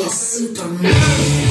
be a superman.